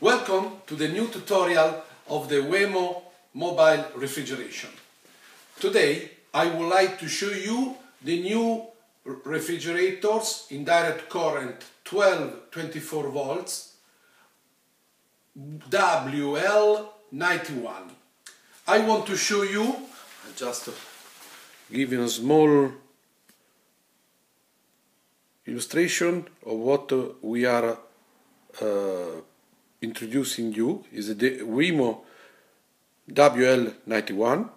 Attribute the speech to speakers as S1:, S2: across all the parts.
S1: Welcome to the new tutorial of the Wemo mobile refrigeration. Today I would like to show you the new refrigerators in direct current 12 24 volts WL91. I want to show you just give you a small illustration of what we are uh, introducing you is the Wemo WL91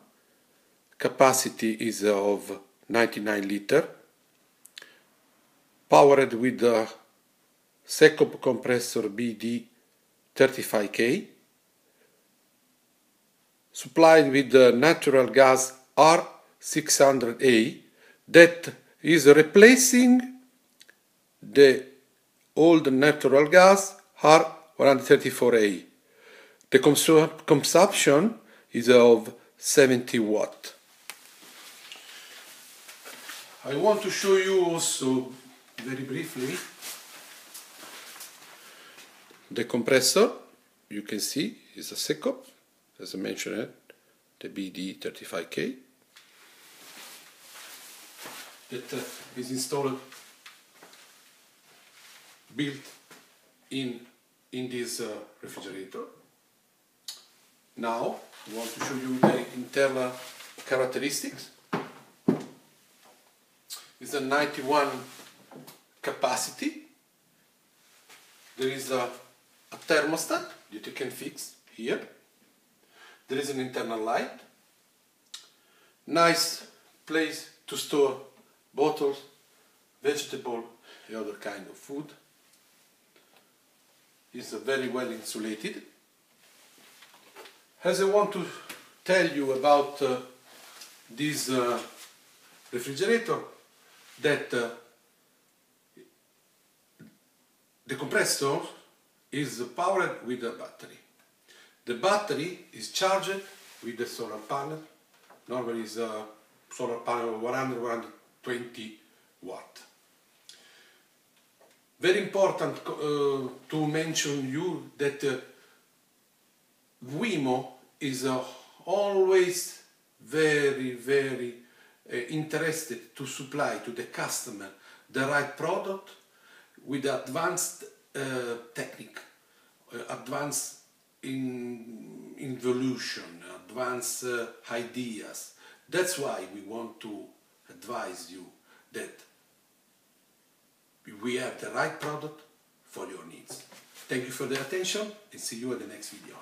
S1: capacity is of 99 liter. Powered with the Secop compressor BD 35K supplied with the natural gas R600A that is replacing the old natural gas R134A. The consu consumption is of 70 watt. I want to show you also very briefly the compressor. You can see is a Secop, as I mentioned, the BD35K that uh, is installed built in in this uh, refrigerator. Now I want to show you the internal characteristics. It's a 91 capacity. There is a, a thermostat that you can fix here. There is an internal light. Nice place to store bottles, vegetable, and other kind of food is very well insulated. As I want to tell you about uh, this uh, refrigerator, that uh, the compressor is powered with a battery. The battery is charged with the solar panel. Normally is a solar panel of 100-120 watt. Very important uh, to mention you that uh, is uh, always very, very uh, interested to supply to the customer the right product with advanced uh, technique, uh, advanced in evolution, advanced ideas. That's why we want to advise you that we have the right product for your needs. Thank you for the attention and see you at the next video.